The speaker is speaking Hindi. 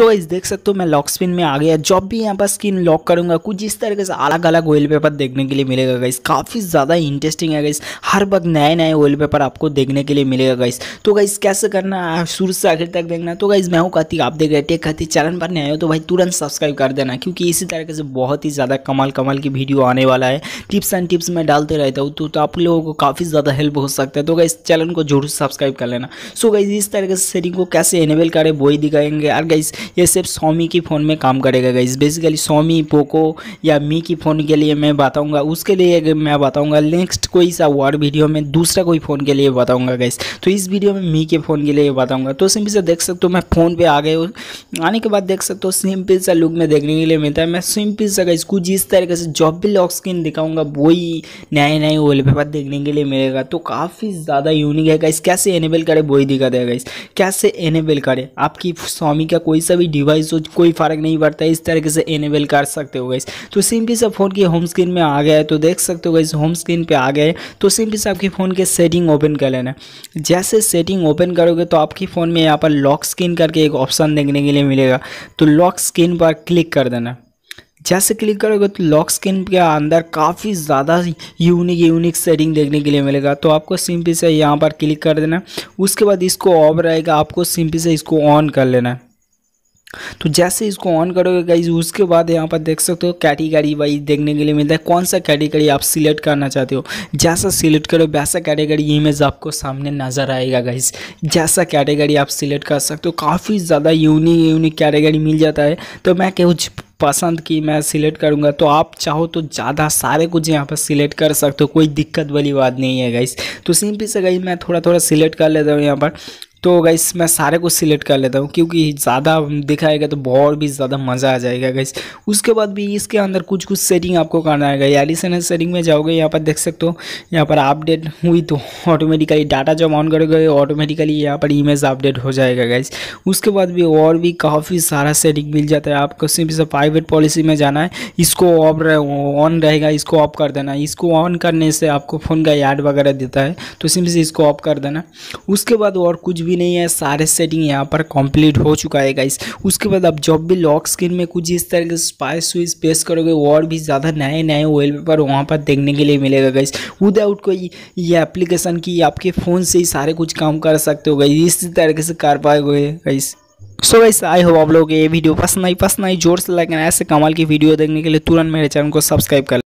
सो इस देख सकते हो मैं लॉक स्पिन में आ गया। जब भी यहाँ पर स्किन लॉक करूँगा कुछ इस तरीके से अलग अलग ऑयल पेपर देखने के लिए मिलेगा गाइस काफ़ी ज़्यादा इंटरेस्टिंग है गाइस हर वक्त नए नए ऑयल पेपर आपको देखने के लिए मिलेगा गाइस तो गाइस कैसे करना है? शुरू से आखिर तक देखना। तो गाइस मैं हूँ कहती आप देख रहे टेक कहती चैनल पर नहीं हो तो भाई तुरंत सब्सक्राइब कर देना क्योंकि इसी तरीके से बहुत ही ज़्यादा कमाल कमाल की वीडियो आने वाला है। टिप्स एंड टिप्स मैं डालते रहता हूँ तो, तो आप लोगों को काफ़ी ज़्यादा हेल्प हो सकता है। तो गाइस चैनल को ज़रूर सब्सक्राइब कर लेना। सो गाइस इस तरीके से सेटिंग को कैसे इनेबल करें वही दिखाएँगे। और गाइस ये सिर्फ़ सोमी की फ़ोन में काम करेगा गाइस बेसिकली सोमी पोको या मी की फ़ोन के लिए मैं बताऊँगा। उसके लिए मैं बताऊँगा नेक्स्ट कोई सा वर्ड वीडियो में दूसरा कोई फ़ोन के लिए बताऊँगा गाइस तो इस वीडियो में मी के फ़ोन के लिए बताऊँगा। तो सिंपल से देख सकते हो, मैं फ़ोन पे आ गए आने के बाद देख सकते हो सिंपल सा लुक में देखने के लिए मिलता है। मैं सिंपल सा गाइस कुछ इस तरीके से जॉब भी लॉक स्क्रीन दिखाऊँगा, वही नए नए वॉलपेपर देखने के लिए मिलेगा। तो काफ़ी ज़्यादा यूनिक है गाइस कैसे एनेबल करे, वही दिखा देगा गाइस कैसे एनेबल करे? आपकी स्वामी का कोई सा भी डिवाइस कोई फ़र्क नहीं पड़ता इस तरीके से एनेबल कर सकते हो गाइस तो सिंपली से फ़ोन की होम स्क्रीन में आ गया है तो देख सकते हो गाइस होम स्क्रीन पे आ गए तो सिंपली से आपके फ़ोन के सेटिंग ओपन कर लेना जैसे सेटिंग ओपन करोगे तो आपके फ़ोन में यहाँ पर लॉक स्क्रीन करके एक ऑप्शन देखने के लिए मिलेगा। तो लॉक स्क्रीन पर क्लिक कर देना। जैसे क्लिक करोगे तो लॉक स्क्रीन के अंदर काफ़ी ज़्यादा यूनिक यूनिक सेटिंग देखने के लिए मिलेगा। तो आपको सिंपली से यहाँ पर क्लिक कर देना। उसके बाद इसको ऑफ़ रहेगा, आपको सिंपली से इसको ऑन कर लेना। है तो जैसे इसको ऑन करोगे गाइज़ उसके बाद यहाँ पर देख सकते हो कैटेगरी वाइज देखने के लिए मिलता है। कौन सा कैटेगरी आप सिलेक्ट करना चाहते हो? जैसा सिलेक्ट करो, वैसा कैटेगरी इमेज आपको सामने नज़र आएगा गाइज़ जैसा कैटेगरी आप सिलेक्ट कर सकते हो, काफ़ी ज़्यादा यूनिक यूनिक कैटेगरी मिल जाता है। तो मैं कुछ पसंद की मैं सिलेक्ट करूँगा। तो आप चाहो तो ज़्यादा सारे कुछ यहाँ पर सिलेक्ट कर सकते हो, कोई दिक्कत वाली बात नहीं है गाइस तो सिंपल से गाइस मैं थोड़ा थोड़ा सिलेक्ट कर लेता हूँ यहाँ पर। तो गाइस मैं सारे को सिलेक्ट कर लेता हूँ, क्योंकि ज़्यादा दिखाएगा तो बहुत भी ज़्यादा मज़ा आ जाएगा गाइस उसके बाद भी इसके अंदर कुछ कुछ सेटिंग आपको करना है एडिशनल सेटिंग में जाओगे, यहाँ पर देख सकते हो, यहाँ पर अपडेट हुई तो ऑटोमेटिकली डाटा जब ऑन करोगे ऑटोमेटिकली यहाँ पर इमेज अपडेट हो जाएगा गाइस उसके बाद भी और भी काफ़ी सारा सेटिंग मिल जाता है। आपको सिंपल से प्राइवेट पॉलिसी में जाना है। इसको ऑफ़ ऑन रहेगा, इसको ऑफ़ कर देना। इसको ऑन करने से आपको फ़ोन का याड वगैरह देता है। तो सिंपल से इसको ऑफ़ कर देना। उसके बाद और कुछ भी नहीं है, सारे सेटिंग यहाँ पर कंप्लीट हो चुका है गाइस उसके बाद आप जब भी लॉक स्क्रीन में कुछ इस तरह के स्पाइस स्विच पेश करोगे और भी ज़्यादा नए नए वेल पेपर वहाँ पर देखने के लिए मिलेगा गाइस विदाउट कोई ये एप्लीकेशन की आपके फ़ोन से ही सारे कुछ काम कर सकते हो गई इसी तरीके से कर पाएगे guys so guys I hope आप लोग ये वीडियो पसंद आई। पसंद आई, ज़ोर से लगना ऐसे कमाल की वीडियो देखने के लिए तुरंत मेरे चैनल को सब्सक्राइब कर